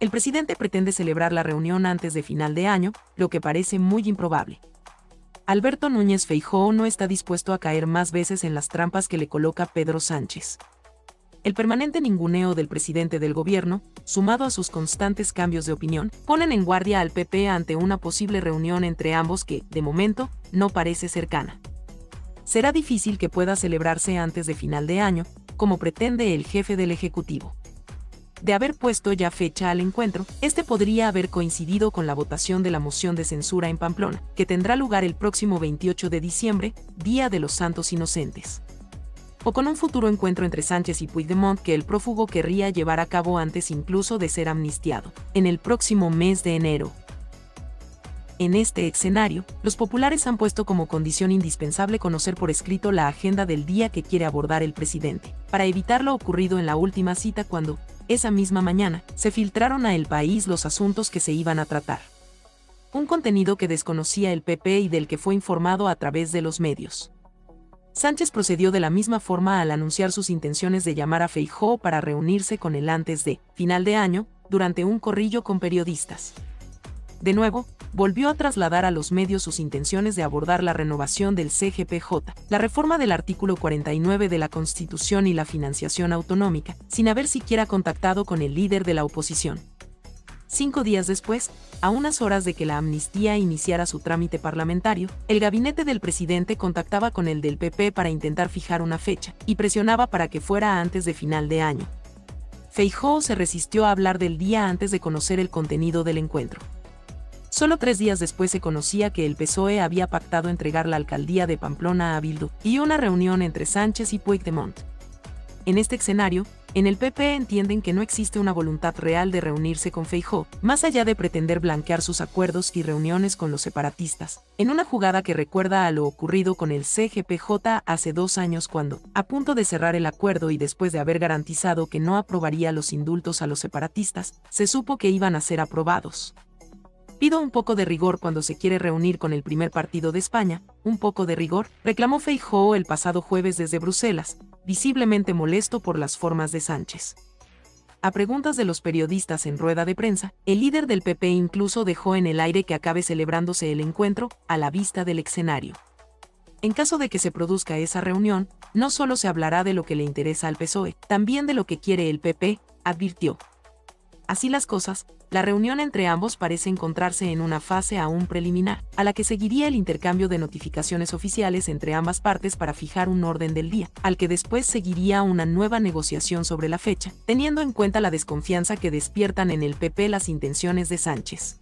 el presidente pretende celebrar la reunión antes de final de año, lo que parece muy improbable. Alberto Núñez Feijóo no está dispuesto a caer más veces en las trampas que le coloca Pedro Sánchez. El permanente ninguneo del presidente del gobierno, sumado a sus constantes cambios de opinión, ponen en guardia al PP ante una posible reunión entre ambos que, de momento, no parece cercana. Será difícil que pueda celebrarse antes de final de año, como pretende el jefe del Ejecutivo de haber puesto ya fecha al encuentro, este podría haber coincidido con la votación de la moción de censura en Pamplona, que tendrá lugar el próximo 28 de diciembre, Día de los Santos Inocentes. O con un futuro encuentro entre Sánchez y Puigdemont que el prófugo querría llevar a cabo antes incluso de ser amnistiado, en el próximo mes de enero. En este escenario, los populares han puesto como condición indispensable conocer por escrito la agenda del día que quiere abordar el presidente, para evitar lo ocurrido en la última cita cuando, esa misma mañana, se filtraron a El País los asuntos que se iban a tratar. Un contenido que desconocía el PP y del que fue informado a través de los medios. Sánchez procedió de la misma forma al anunciar sus intenciones de llamar a Feijóo para reunirse con él antes de final de año, durante un corrillo con periodistas. De nuevo, volvió a trasladar a los medios sus intenciones de abordar la renovación del CGPJ, la reforma del artículo 49 de la Constitución y la financiación autonómica, sin haber siquiera contactado con el líder de la oposición. Cinco días después, a unas horas de que la amnistía iniciara su trámite parlamentario, el gabinete del presidente contactaba con el del PP para intentar fijar una fecha, y presionaba para que fuera antes de final de año. Feijóo se resistió a hablar del día antes de conocer el contenido del encuentro. Solo tres días después se conocía que el PSOE había pactado entregar la alcaldía de Pamplona a Bildu y una reunión entre Sánchez y Puigdemont. En este escenario, en el PP entienden que no existe una voluntad real de reunirse con Feijó, más allá de pretender blanquear sus acuerdos y reuniones con los separatistas, en una jugada que recuerda a lo ocurrido con el CGPJ hace dos años cuando, a punto de cerrar el acuerdo y después de haber garantizado que no aprobaría los indultos a los separatistas, se supo que iban a ser aprobados. Pido un poco de rigor cuando se quiere reunir con el primer partido de España, un poco de rigor, reclamó Feijóo el pasado jueves desde Bruselas, visiblemente molesto por las formas de Sánchez. A preguntas de los periodistas en rueda de prensa, el líder del PP incluso dejó en el aire que acabe celebrándose el encuentro, a la vista del escenario. En caso de que se produzca esa reunión, no solo se hablará de lo que le interesa al PSOE, también de lo que quiere el PP, advirtió. Así las cosas, la reunión entre ambos parece encontrarse en una fase aún preliminar, a la que seguiría el intercambio de notificaciones oficiales entre ambas partes para fijar un orden del día, al que después seguiría una nueva negociación sobre la fecha, teniendo en cuenta la desconfianza que despiertan en el PP las intenciones de Sánchez.